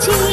বুঝি